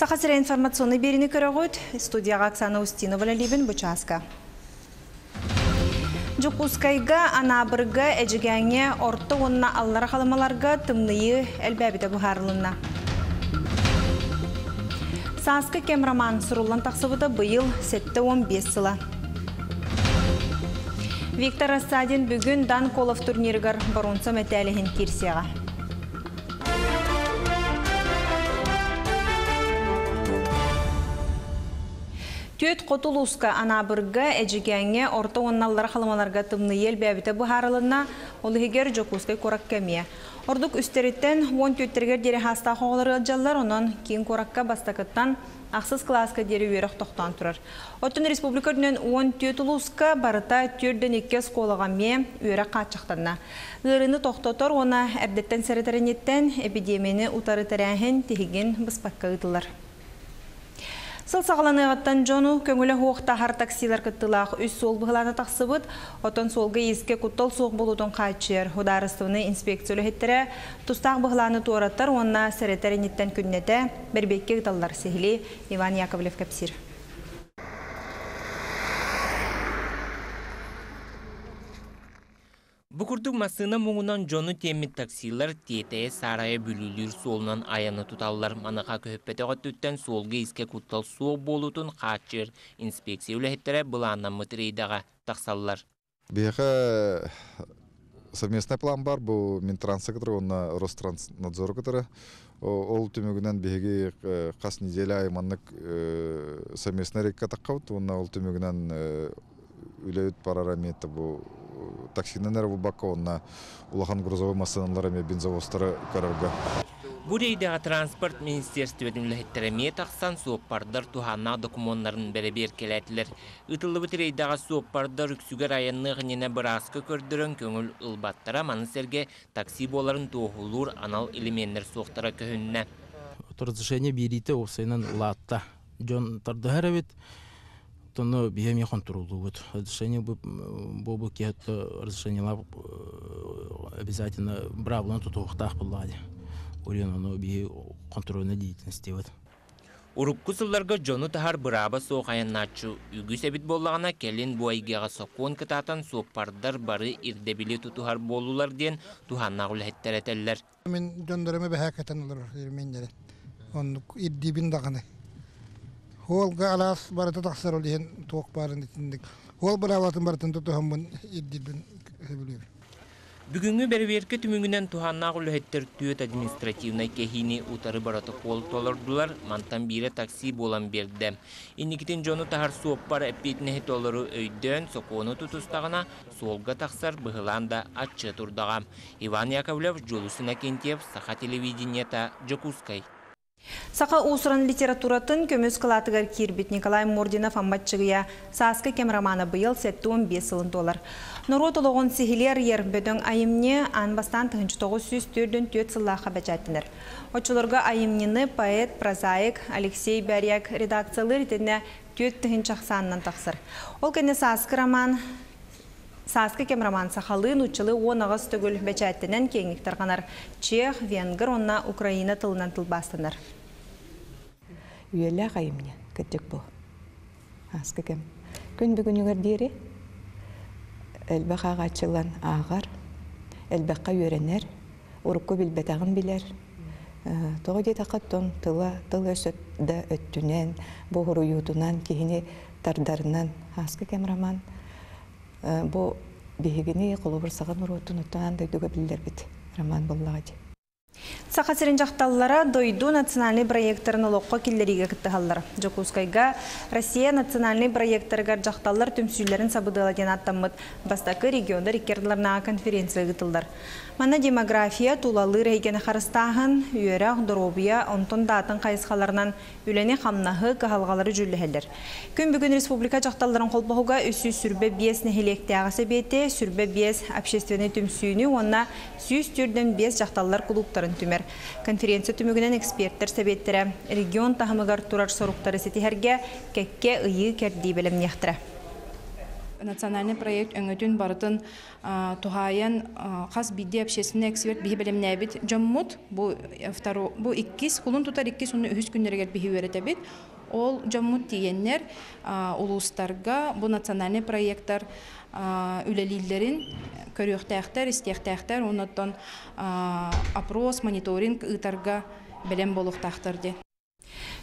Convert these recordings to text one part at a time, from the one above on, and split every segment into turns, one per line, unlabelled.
Сахасыра информационный беріні көрігіт, студияға Оксана Устинова ләлебін бұчаска. Жукускайга анабырга әжігәңе орты онна аллара қаламаларға тымнıyı әлбәбіді бұхарылына. Саскы кемраман сұрулан тақсыбыды бұйыл 7-15 сыла. Виктор Асадин бүгін Дан Колов турниргар барунса мәтәліхін кирсияға. Төт қотулуска анабырга әжігәңе орта онналар қаламаларға тымны ел бәбіті бұхарылына олығығер жокускай корак кәмия. Ордук үстереттен 10 төттергер дері хаста қоғылары жаллар онын кейін коракка бастақыттан ақсыз класска дері үйеріқ тоқтан тұрар. Оттын республикарынан 10 төтулуска барыта түрден екке сколаға ме үйеріқ қатшықтанна. Ғырыны тоқтотор ona әрдеттен сәрітерінеттен эпидемияны утары тәрәхін тегеген бұспаққа. Сыл сағаланығаттан жону көңілі хоқта хар таксилар кыттылақ үс сол бұғыланы тақсыбыт, отон солғы еске күттол соқ болудың қайтшер, хударыстығыны инспекциялы хеттірі, тұстақ бұғыланы туараттар, онына сәреттәрінеттен күннеті, бірбекке ғыталар сехілі Иван Яковлев кәпсір.
Букурдук масына мұңынан жону темит таксилар тетее сарая бүлүлүр солынан аяны туталлар маныға көппете ғоттүттен солғы иске куттал суық болутун қачыр инспекция үләхеттере бұланна мұтырейдаға тақсаллар.
Беха совместный план бар, бұл Минтранса который онна Ространснадзор который ол түмігінен беге қас неделя айманнык совместный рекка таққаут, онна ол түмігінен үләйт парара меті бұл таксинен әрі бакка онна улахан грузовой машиналары бензовозтары көрөргө
Бурейдегі транспорт министерстветін үләхеттереме тақсан суоппардар туханна документтарын бәребер келәтілер. Үтілі бұтірейдегі суоппардар үксүгер аяннығы нене бұраскы көрдірін көңіл ұлбаттара манысерге такси боларын тоғылур анал элементтер соқтара көхінне.
Разрешение берите осайнан латта. Жон тардыхар тоно биями контролу вот разрешение бу бу кет разрешение обязательно бравлан тут ухтах буллади урен оно би контрольная деятельность вот
Урукку сылларга жону тахар быраба соқайынначу үгү себит боллағана келин буайгеға соқуын кытатан соқпардар бары ирдебили тутухар болулар ден туханна гулхеттеретеллер.
Мен жондорыма бәхәкәтен олар мендере. Он ирдибин даганы. Холга алас барыта тақсар ол ден тоқ барын дитиндик. Хол быраватын барытын тутуһам бун ирдибин сөбүлүр.
Бүгүнгү берберке түмүнгүнен туханна гулхеттер түйөт административный кехини утары протокол толордулар мантан бире такси болан берди. Инникитин жону тахар суоппар эппитне толору өйдөн сокону тутустагана солга таксар быгыланда ачы турдага. Иван Яковлев, Жолусин Акентьев, Саха телевидениета, Джокускай.
Сақа усыран литературатын көмөс кылатыгар кирбит Николай Мординов амматчыгыя саскы кемраманы быйыл 7-15 сылын долар. Нұрот олығын сихилер ер бөдің айымне анбастан тұхынчы 904 төт сыллаға бәчәттінер. Очылырға айымнені поэт, прозаик Алексей Бәрияк редакциялы ретіне төт тұхынчы ақсанынан тақсыр. Ол кәне саскы роман Саскы кемраман сахалын учылы он ағыз түгіл бәчәттінен кеңіктер қанар. Чех, Венгр, онна Украина тылынан тылбастыныр.
Үйелі ағайымне көттік бұл. Аскы кем. Күн бүгін үгір дейірі, әлбәқ ағачылан ағар, әлбәққа үйренер, ұрыққы білбетағын білер. Тоғы дейті қаттон тыла, тыл өсөт да өттінен, бұғыр ұютынан, кейіне тардарынан, аскы кемраман, бу биһигини колубур саган урутун уттан дойдуга билдер бит роман боллагади
Саха сирин жақталлара дойду национальный проекторын олоққа келлериге кіттіғаллар. Жокускайга Россия национальный проекторгар жақталлар түмсүйлерін сабыдыла ден аттамыд бастакы регионда рекердларына конференция гытылдар. Мана демография тулалы рейген харыстағын, үйері дробия, онтон датын қайысқаларынан үлене қамнағы қағалғалары жүлі Күн бүгін республика жақталларын қолбағуға үсі сүрбе бес нехелекте ағасы бете, сүрбе бес общественный түмсүйіні, онна сүйіс түрден бес жақталлар түмер. Конференция түмігінен эксперттер сәбеттері регион тахымығар турар соруқтары сетихерге кәкке ұйы кәрді білім нектірі.
национальный проект өңөтүн барытын а, хас бидде общественный эксперт биһи белемнәбит жоммут бу э, второ бу иккис кулун тутар иккис уну үһүс күннергер үеретебит ол жоммут тиеннер улустарга бу национальный проекттар а, үлелилерин көрүөхтээхтер истиэхтээхтер оннотон а, опрос мониторинг ытарга белем болуктаахтар де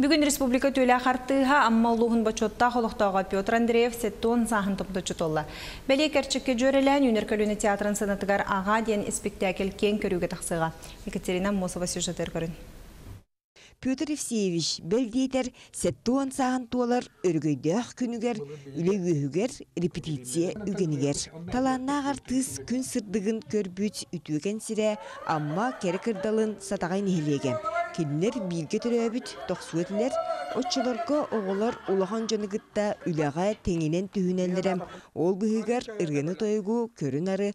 Бүгін республика төлі қартыға амма ұлығын бачотта қолықтауға Петр Андреев сеттон сағын тұпты чутолла. Бәле кәрчікке жөрелән Юнеркалюні театрын сынатығар аға ден спектакль кен көріуге тақсыға. Екатерина Мосова сюжеттер көрін.
Петр Евсеевич белдейтер сеттуан сахан туалар өргөйдөх күнүгер үле үһүгер репетиция үгенигер. Таланнагар тыс күн сырдыгын көрбүт үтүген сире амма кері кырдалын сатагай нехилеген. Киннер билге төрөбүт токсуетлер оччолорго оголор улахан жонугытта үлага теңинен түһүнеллерем ол ыргыны тойгу көрүн ары.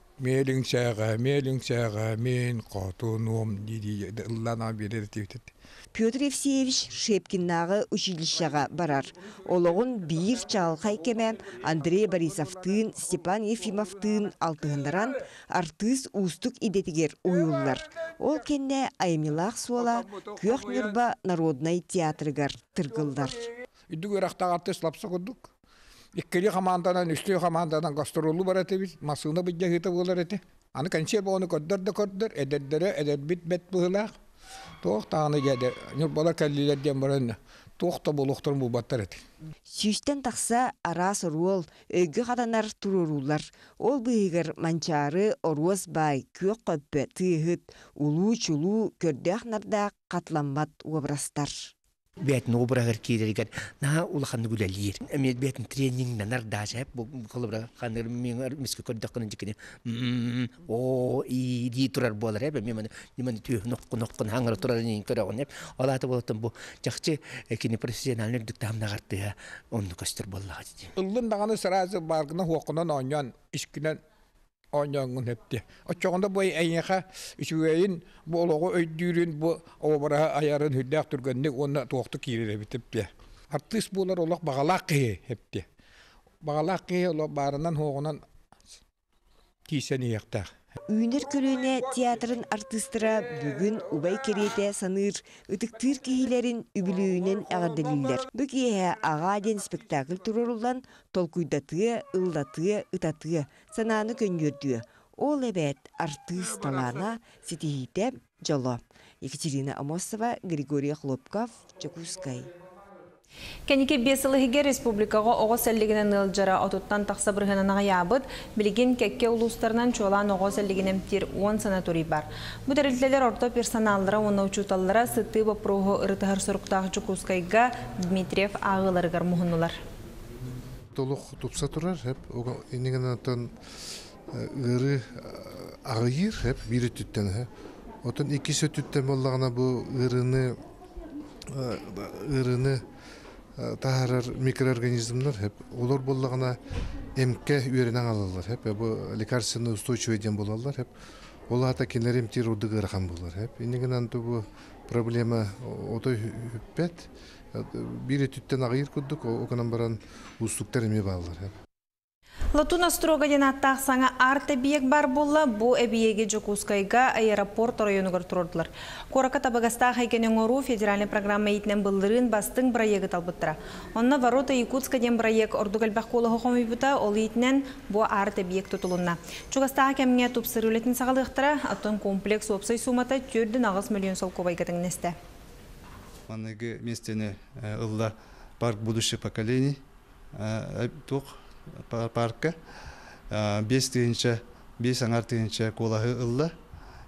мелиң сээга мен котунуум диди ыллана беретибитет
Петр Евсеевич Шепкиннағы училищаға барар. Олығын бир чалқай кеме Андрей Борисовтын, Степан Ефимовтын алтығындаран артыс устук идетігер ойылар. Ол кенне Аймилақ суала нұрба народный театрыгар тыргылдар.
Командадан үстү командадан гастролу бар этебиз масына быджа хыта болар эте аны эте
Сүйстен тақса арас оруол өйгі қаданар турурулар. Ол бұйығыр манчары оруос бай көк көппе тыйхыт улуу чулуу көрдәқ нарда қатламбат обрастар.
Бәтін обырағыр кейдерігер на улаханны бәтін тренинг нанар даже бу кылыбра ханыр мен миске көрдөх кынан жикене о и ди турар болар әбе мен мен түй нокку нокку хаңыр турар нин көрөгөн әп алаты болотун бу жакчы кини профессиональный диктамна гарты онны көстөр боллага ди
ыллын даганы сразу баргына хуокунан оньон ишкинен оньонгун хепти очогонда бой эйнеха үчүгейин бу олого өйдүүрүн бу обара аярын хүддәк түргөнник онна туокту киреребитиппе артыс булар кые хепти багалак кие оло барынан
Үйнер көліне театрын артыстыра бүгін убай керете саныр ытыктыр кихилерин үбілүүнен ағадылилер. Бүгіе аға ден спектакль турурулан толкуйдатыя, ылдатыя, ытатыя, сананы көнгөрдүө. Ол эбет артыс талана сетихите жоло. Екатерина Амосова, Григорий Хлопков, Чекускай.
Кәнеке бесілігіге республикаға оғыз әлігінен ылжара отуттан тақса бірғынан ағаябыд, білген кәкке ұлыстарынан чуалан оғыз әлігінен тир 10 санаторий бар. Бұл тәрілтелер орто персоналлара, оны учуталлара сыты бапроғы ұрытығыр сұрықтағы Чукускайга Дмитриев ағыларығар мұхынылар.
толук тупса турар хеп инеген отон ыры агыйыр хеп бири түттен отон икисе түттен боллагана бу ырыны ырыны таарар микроорганизмдер хеп олар боллагана эмке үйренен алалар хеп бу лекарственно устойчивый ден болалар хеп олата кинерим тир удыгы ырхан болар хеп инеген анту бу проблема отой хүппет бири түттен агыйыр курдук оконан баран устуктар эме баалар хеп
Латуна строго ден аттақ саңа арты биек бар болла, бұ әбиеге Жокускайга аэропорт районығыр тұрдылар. Қорақа табагаста хайкенен ору федеральный программа етінен бұлдырын бастың проегі талбыттыра. Онна ворота Якутска ден проек ордугалбақ қолы хоқомы бұта, ол етінен бұ арты биек тұтылынна. Чугастаға кәміне тупсыр үлетін сағалықтыра, аттон комплекс опсай сумата түрдің ағыз миллион сол кобайгатын несті.
Манныгы местене ылла парк будущих поколений, туқ парка бес тыгынча бес аңар тыгынча колаһы ылла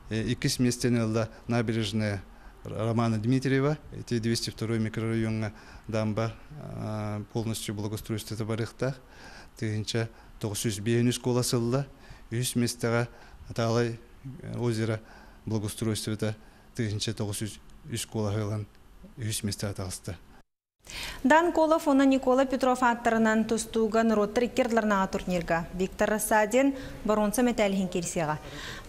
иккис местен ылла набережная Романа Дмитриева эти 202 микрорайонга дамба полностью благоустройство барыхта тыгынча 905 коласы ылла үс местага аталай озеро благоустройствода тыгынча 903 колаһы ылан үс местага
Дан Колов, она Никола Петров аттарынан тустуган роттар иккердларнаға турнирга. Виктор Рассадин баронса металихин керсеға.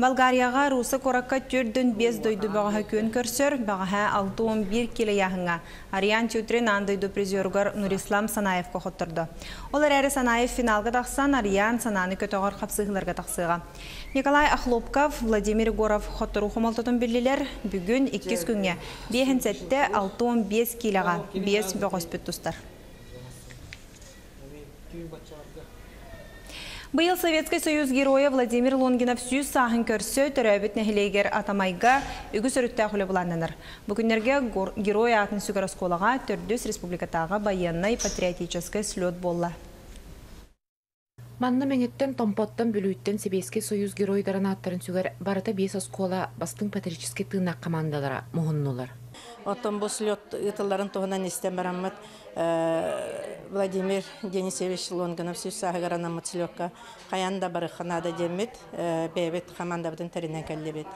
Болгарияға русы коракка түрдін без дойду бағаға көн көрсөр, бағаға 6-11 келі яғынға. Ариан Тютрин андойду призеругар Нурислам Санаев қоқыттырды. Олар әрі Санаев финалға тақсан, Ариан Сананы көтоғар қапсығыларға тақсыға. Николай Ахлопков, Владимир Горов хоттыру хомалтатын білілер бүгін 2 күнге. Бехін сәтті 6-15 келіға, 5 бөғоспет тустар. Быйыл Советский Союз героя Владимир Лонгинов сүйіз сағын көрсі түрәбіт нәхілегер атамайға үгі сөрітті құлы бұланыныр. Бүгіндерге герой атын сүгір осколаға түрдіс республикатаға баяннай патриотический слет болла.
Манна меңеттен томпоттан бүлүүттен Сибирский союз геройдарын аттарын сүгер барыта бес оскола бастың патриотический тыынақ командалара мұхыннулар.
Оттон бу слет ытылларын туһунан истен бараммыт Владимир Денисевич Лонгинов сүз саһыгаранаммыт слетка каянда барыханада деммит бебет командабытын теринен келлебит.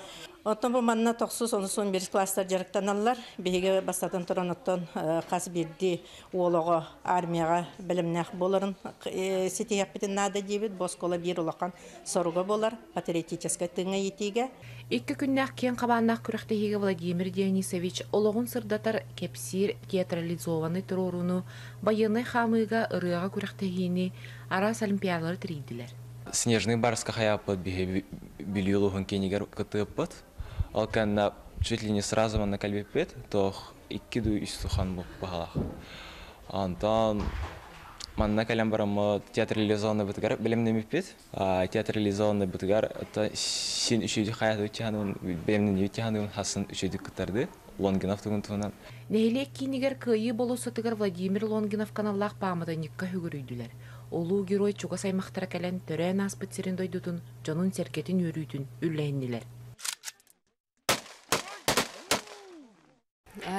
Оттон бу манна токсус онусон бир класстар жарыктаналлар биһиге бастатын туран оттон кас бирди уолого армияга билимнах боларын ситияппитин нада дебит боскола бир улақан соруга болар патриотический тыңа етиге
Икки күннәк кен қабаннақ күрәқтеһиге Владимир Денисович олоғын сырдатар кепсир театрализованы туруруну байыны хамыга ырыга күрәқтеһини арас олимпиадалар тиридилер.
Снежный барска кенигер кытыппыт. Ол канна чуть ли не сразу тох икки истухан бу бахалах. Антон манна калям барамы театрализованный бутгар билемне миппет. Театрализованный бутгар это син үшөйдү хаят өтчанын билемне өтчанын хасын үшөйдү кытарды. Лонгинов тугун тугунан.
Нехиле кинигер кыйы болусутыгар Владимир Лонгинов каналлах памыда никка хүгүрүйдүлер. Олуу герой чуга саймактара кэлен төрөн аспытсерин дойдутун, жонун серкетин өрүүтүн үллэхиннилер.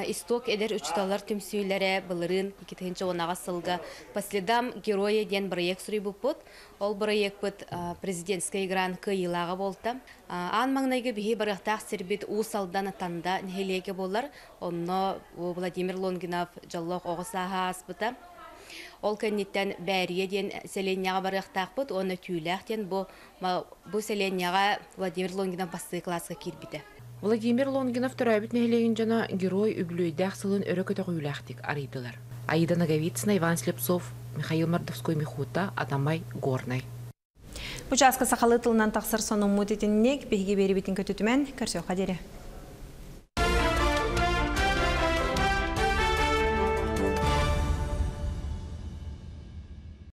Исток эдер учталар түмсүйләре былырын 2 онага сылга по следам героя ден проект сури буппут ол проект бут президентская игран кыйылага болта. Ан маңнайга бихи барахтак сербит усалдан танда нехелеге болар. Онно Владимир Лонгинов жаллок огысаха аспыта ол кенниттен бәрие ден селенияга барахтакпыт оны түүләхтен бу бу селенияга Владимир Лонгинов басты класска кирбите
Владимир Лонгинов төрәбит нәһилеген жана герой үблөйдәк сылын өрө көтө гүйләхтик арыйдылар. Аида Наговицына, Иван Слепцов, Михаил Мордовской Михута, Атамай Горнай.
Участка сақалы тылынан тақсыр соның мұдетіннек бейге бері бетін көтітімен көрсе қадері.